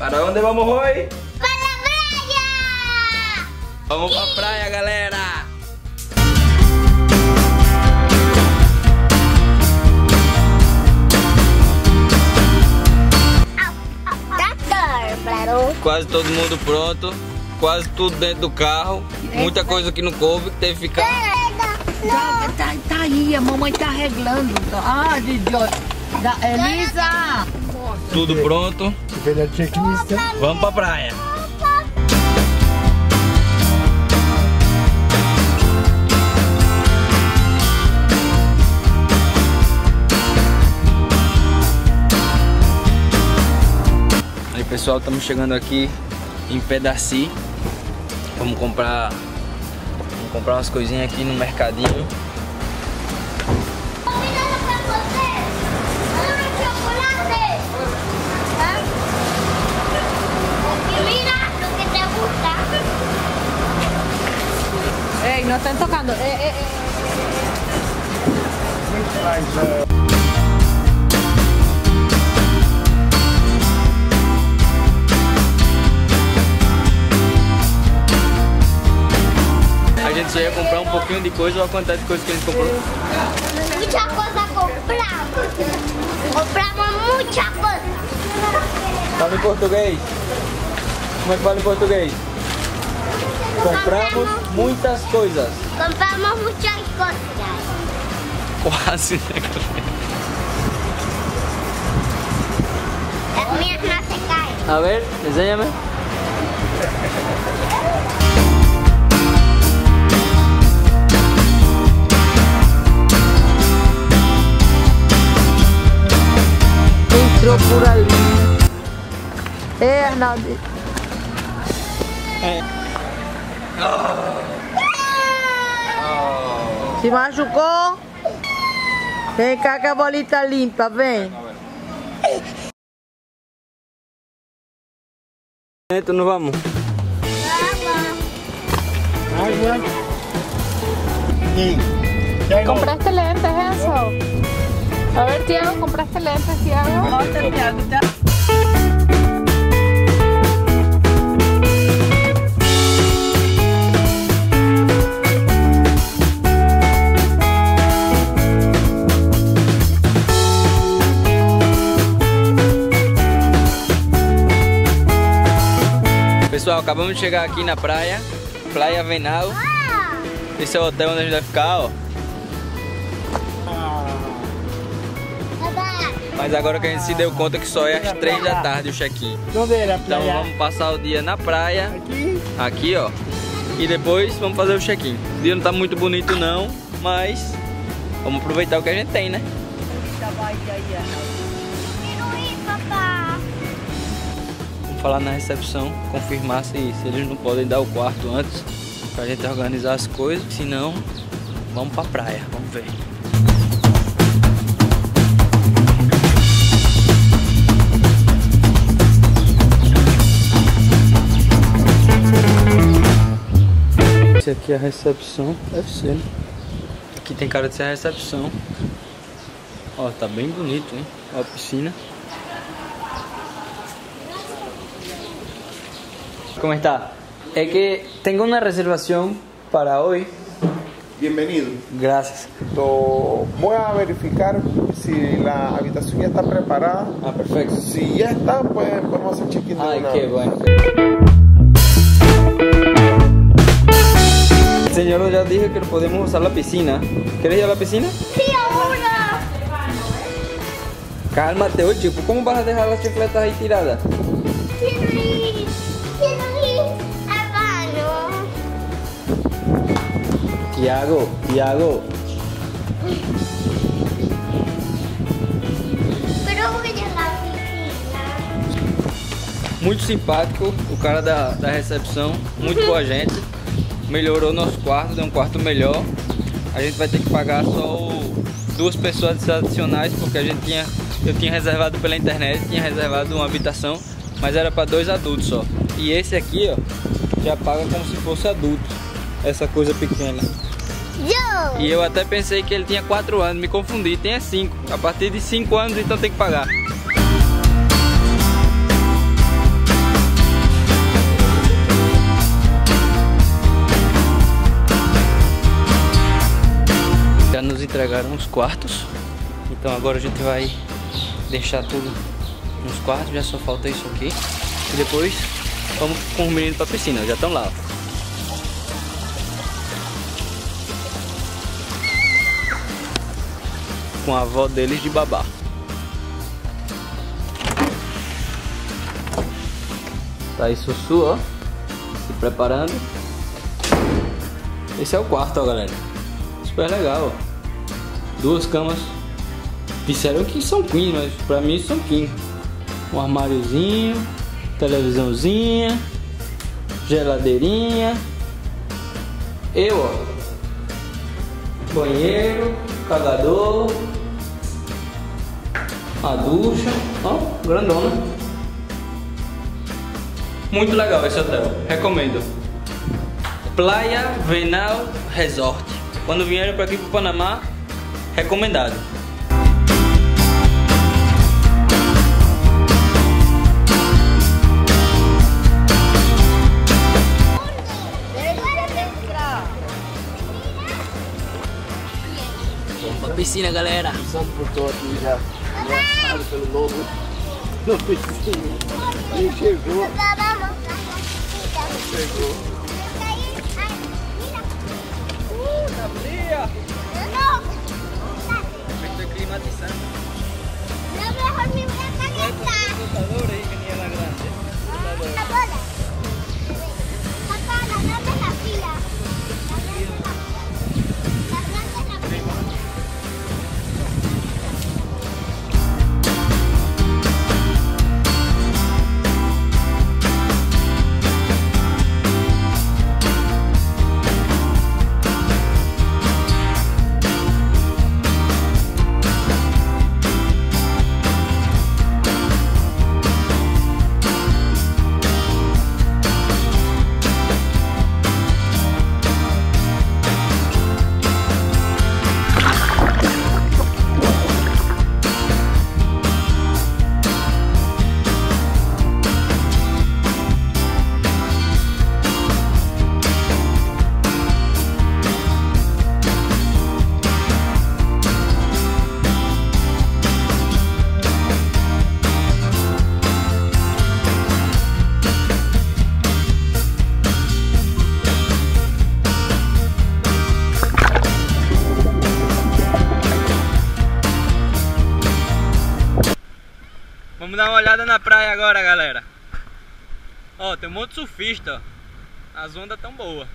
Para onde vamos hoje? Para a praia! Vamos pra praia, galera! Quase todo mundo pronto, quase tudo dentro do carro, muita coisa que não coube, que teve que ficar. Tá, tá, tá aí, a mamãe tá arreglando. Ah, de. Da Elisa! Tudo pronto, Velha checklist. vamos pra praia. Aí pessoal, estamos chegando aqui em Pedaci. Vamos comprar Vamos comprar umas coisinhas aqui no mercadinho. Ei, não estão tocando. Ei, ei, ei. A gente só ia comprar um pouquinho de coisa ou a quantidade de coisa que a gente comprou. Mucha cosa compramos. Compramos mucha cosa. Fala em português. Como é que fala em português? Compramos muitas coisas. Compramos muchas cosas. Quase, né, Las mías no se caen. A ver, enséñame. Entrou por ali. Ei, Arnaldo. Se machucou? Vem cá que a bolita limpa, vem. Então não vamos. Não- ¿Compraste lentes eso? A ver, Tiago, ¿compraste lentes, Tiago? Pessoal, acabamos de chegar aqui na praia. Praia Venal. Esse é o hotel onde a gente vai ficar, ó. Mas agora que a gente se deu conta que só é às 3 da tarde o check-in. Então vamos passar o dia na praia, Aqui. aqui ó. E depois vamos fazer o check-in. O dia não tá muito bonito não, mas vamos aproveitar o que a gente tem, né? Falar na recepção, confirmar se, se eles não podem dar o quarto antes, pra gente organizar as coisas. Se não, vamos pra praia, vamos ver. Esse aqui é a recepção, deve ser, né? Aqui tem cara de ser a recepção. Ó, tá bem bonito, hein? Ó a piscina. ¿Cómo está? Es que tengo una reservación para hoy. Bienvenido. Gracias. Voy a verificar si la habitación ya está preparada. Ah, perfecto. Si ya está, pues podemos hacer check-in de Ay, una qué vez. bueno. Señor ya dije que podemos usar la piscina. ¿Quieres ir a la piscina? Sí, ahora. Cálmate, oye, chico. ¿Cómo vas a dejar las chifletas ahí tiradas? Quiero La piscina. Muito simpático, o cara da, da recepção, muito boa gente. Melhorou nosso quarto, deu um quarto melhor. A gente vai ter que pagar só o- duas pessoas adicionais, porque a gente tinha. Eu tinha reservado pela internet, tinha reservado uma habitação, mas era para dois adultos só. E esse aqui, ó, já paga como se fosse adulto. Essa coisa pequena. E eu até pensei que ele tinha 4 anos, me confundi, tem é 5. A partir de 5 anos então tem que pagar. Já nos entregaram os quartos, então agora a gente vai deixar tudo nos quartos, já só falta isso aqui. E depois vamos com o menino pra piscina, já estão lá, ó. Com a avó deles de babá. Tá aí Sussu, ó. Se preparando. Esse é o quarto, ó, galera. Super legal, ó. Duas camas. Disseram que são queen, mas pra mim são king. Um armáriozinho, televisãozinha, geladeirinha. Eu, ó. Banheiro, cagador, a ducha, ó, grandona. Muito legal esse hotel, recomendo. Playa Venal Resort. Quando vierem para aqui para o Panamá, recomendado. Vamos pra piscina, galera. Passando por todo aqui já. Look, this is the thing. Are you? Dar uma olhada na praia agora, galera. Ó, tem um monte de surfista, ó. As ondas tão boas.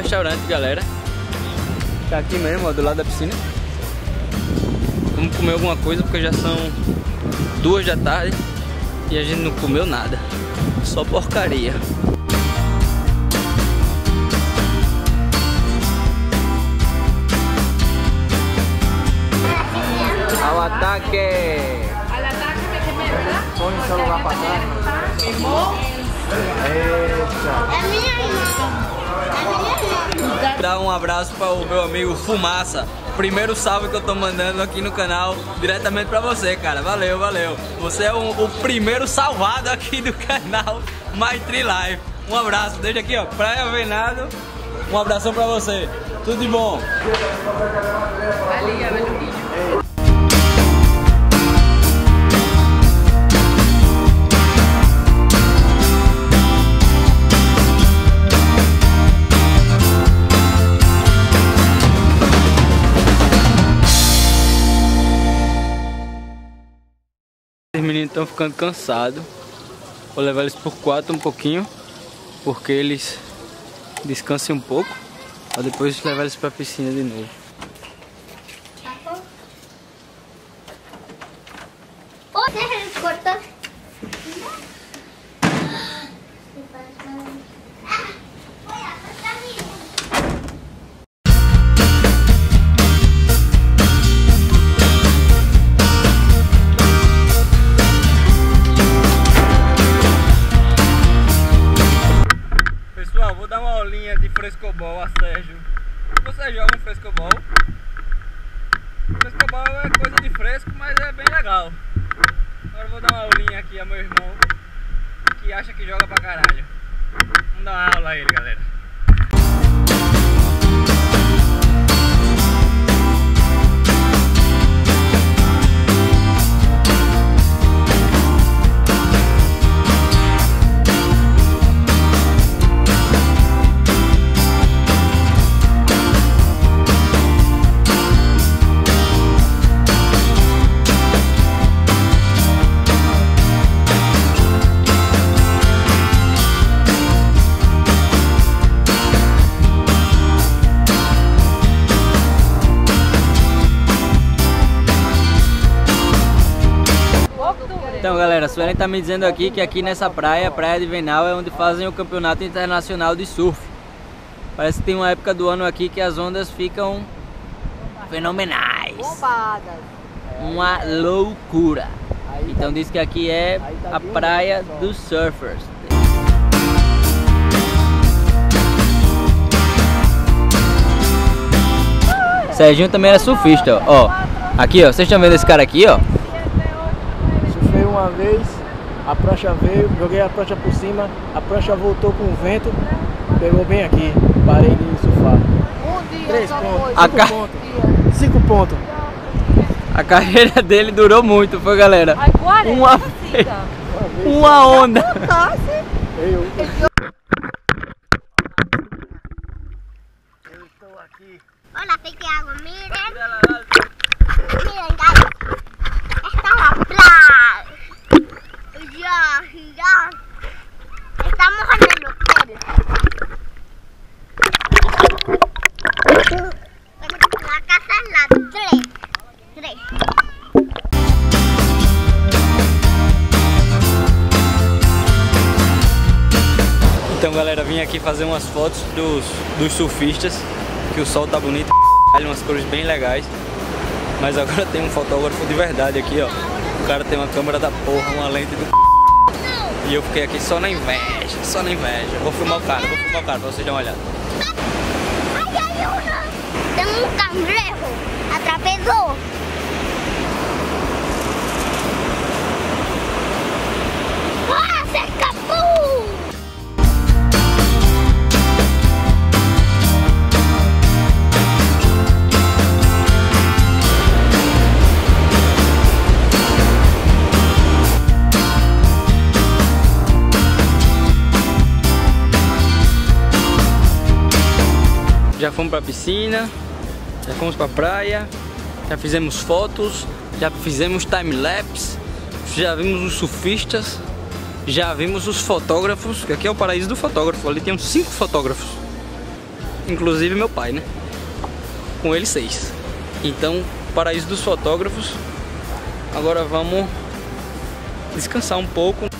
Restaurante, galera. Tá aqui mesmo, ó, do lado da piscina. Vamos comer alguma coisa porque já são duas da tarde e a gente não comeu nada. Só porcaria. Ao ataque! Al ataque quemé, ¿verdad? Põe o celular pra trás. Eita. ¡Es mi hermano! ¡Es mi hermano! Dar um abraço para o meu amigo Fumaça. Primeiro salve que eu tô mandando aqui no canal diretamente pra você, cara. Valeu, valeu. Você é o, o primeiro salvado aqui do canal My Tree Life. Um abraço, desde aqui, ó, Praia Venado. Um abração pra você. Tudo de bom. Ali, estão ficando cansados. Vou levar eles por quatro um pouquinho, porque eles descansem um pouco. Pra depois levar eles pra piscina de novo. Cortar. Pessoal, galera, a Suelen tá me dizendo aqui que aqui nessa praia, Praia de Venal, é onde fazem o campeonato internacional de surf. Parece que tem uma época do ano aqui que as ondas ficam fenomenais. Bombadas. Uma loucura. Então diz que aqui é a praia dos surfers. Serginho também era surfista, ó. Aqui, ó. Vocês estão vendo esse cara aqui, ó? Uma vez, a prancha veio, joguei a prancha por cima, a prancha voltou com o vento, pegou bem aqui, parei de surfar. Um dia Três só pontos, foi. A cinco ca- pontos, cinco pontos. A carreira dele durou muito, foi galera? 40 Uma. Uma vez, Uma onda. eu. Eu estou aqui. Hola, vim aqui fazer umas fotos dos, dos surfistas, que o sol tá bonito, umas cores bem legais. Mas agora tem um fotógrafo de verdade aqui, ó. O cara tem uma câmera da porra, uma lente do E eu fiquei aqui só na inveja, só na inveja. Vou filmar o cara, vou filmar o cara pra vocês darem uma olhada. ¡Ahí hay uno! Tengo un cangrejo. Atrapé Já fomos pra piscina, já fomos pra praia, já fizemos fotos, já fizemos time-lapse, já vimos os surfistas, já vimos os fotógrafos, que aqui é o paraíso do fotógrafo, ali tem uns cinco fotógrafos, inclusive meu pai, né? Com ele seis. Então, paraíso dos fotógrafos. Agora vamos descansar um pouco.